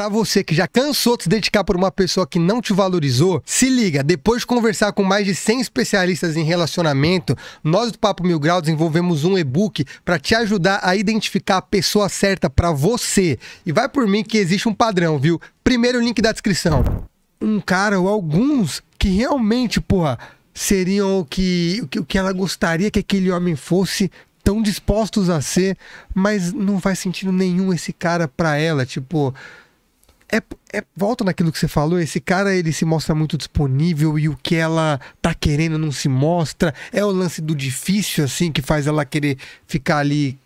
Pra você que já cansou de se dedicar por uma pessoa que não te valorizou, se liga, depois de conversar com mais de 100 especialistas em relacionamento, nós do Papo Mil Grau desenvolvemos um e-book para te ajudar a identificar a pessoa certa para você. E vai por mim que existe um padrão, viu? Primeiro link da descrição. Um cara ou alguns que realmente, porra, seriam o que, o que ela gostaria que aquele homem fosse, tão dispostos a ser, mas não faz sentido nenhum esse cara pra ela, tipo, é, é, volta naquilo que você falou, esse cara ele se mostra muito disponível e o que ela tá querendo não se mostra. É o lance do difícil, assim, que faz ela querer ficar ali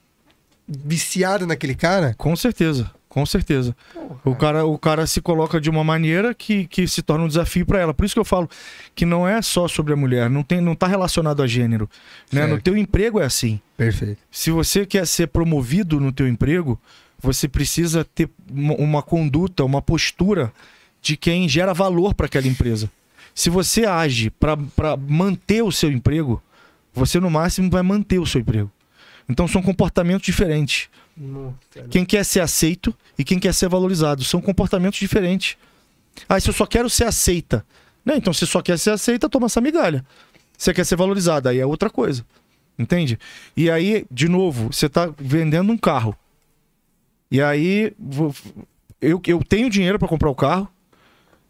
viciada naquele cara? Com certeza, com certeza. Porra. O cara, o cara se coloca de uma maneira que, que se torna um desafio para ela. Por isso que eu falo que não é só sobre a mulher, não, tem, não tá relacionado a gênero. Né? No teu emprego é assim. Perfeito. Se você quer ser promovido no teu emprego, você precisa ter uma conduta, uma postura de quem gera valor para aquela empresa. Se você age para manter o seu emprego, você no máximo vai manter o seu emprego. Então são comportamentos diferentes. Nossa, quem quer ser aceito e quem quer ser valorizado são comportamentos diferentes. Ah, se eu só quero ser aceita. Né? Então, se só quer ser aceita, toma essa migalha. Você quer ser valorizada, aí é outra coisa. Entende? E aí, de novo, você está vendendo um carro. E aí, eu, eu tenho dinheiro para comprar o carro.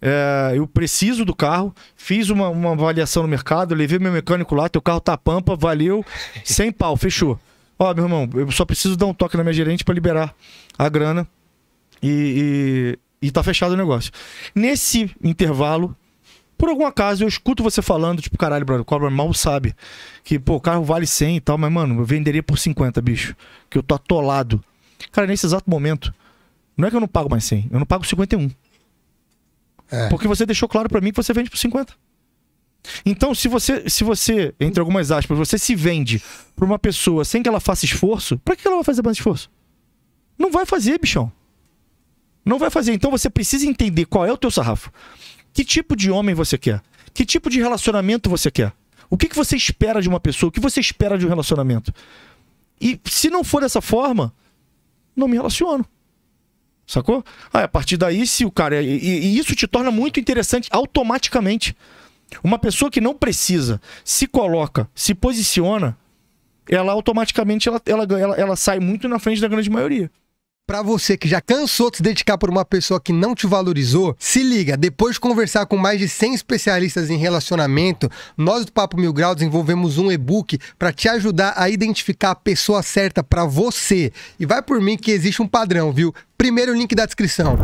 É, eu preciso do carro. Fiz uma, uma avaliação no mercado, levei meu mecânico lá, teu carro tá pampa, valeu, sem pau, fechou. Ó, meu irmão, eu só preciso dar um toque na minha gerente para liberar a grana e, e, e tá fechado o negócio. Nesse intervalo, por algum acaso, eu escuto você falando, tipo, caralho, brother, o cobra mal sabe que, pô, o carro vale 100 e tal, mas, mano, eu venderia por 50, bicho, que eu tô atolado. Cara, nesse exato momento, não é que eu não pago mais 100, eu não pago 51. É. Porque você deixou claro para mim que você vende por 50. Então, se você, se você, entre algumas aspas, você se vende pra uma pessoa sem que ela faça esforço, pra que ela vai fazer mais esforço? Não vai fazer, bichão. Não vai fazer. Então você precisa entender qual é o teu sarrafo. Que tipo de homem você quer? Que tipo de relacionamento você quer? O que, que você espera de uma pessoa? O que você espera de um relacionamento? E se não for dessa forma, não me relaciono. Sacou? Ah, a partir daí, se o cara. E, e, isso te torna muito interessante automaticamente. Uma pessoa que não precisa, se coloca, se posiciona, ela automaticamente ela, ela, ela, ela sai muito na frente da grande maioria. Para você que já cansou de se dedicar por uma pessoa que não te valorizou, se liga, depois de conversar com mais de 100 especialistas em relacionamento, nós do Papo Mil Grau desenvolvemos um e-book para te ajudar a identificar a pessoa certa para você. E vai por mim que existe um padrão, viu? Primeiro link da descrição.